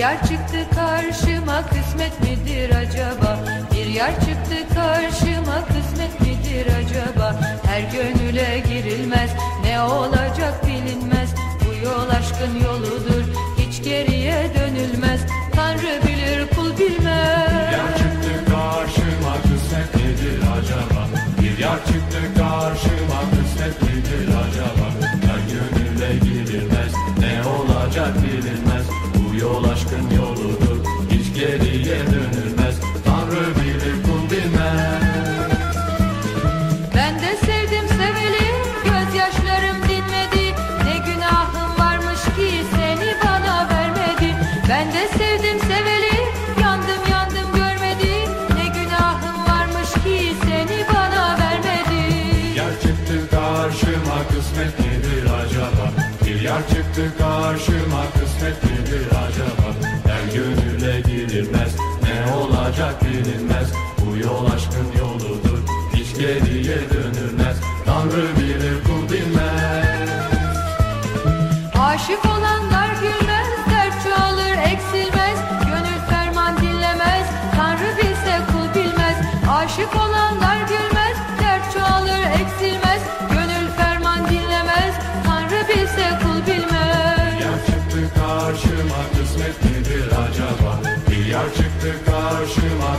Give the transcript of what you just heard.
yar çıktı karşıma kısmet midir acaba? Bir yar çıktı karşıma kısmet midir acaba? Her gönüle girilmez ne olacak bilinmez. Bu yol aşkın yoludur hiç geriye dönülmez. Tanrı bilir kul bilmez. Yol aşkın yoludur. Hiç geriye dönülmez. Tanrı bilir kul bilmez. Ben de sevdim seveli gözyaşlarım dinmedi. Ne günahım varmış ki seni bana vermedi. Ben de sevdim seveli yandım yandım görmedi. Ne günahım varmış ki seni bana vermedi. Çıktı karşıma kısmet çıktı karşıma kısmet nedir acaba? Her gönüle girilmez ne olacak bilinmez. Bu yol aşkın yoludur hiç geriye dönülmez. Tanrı bilir kul bilmez. Aşık olanlar gülmez, dert çoğalır eksilmez. Gönül ferman dinlemez, Tanrı bilse kul bilmez. Aşık olan çıktı karşıma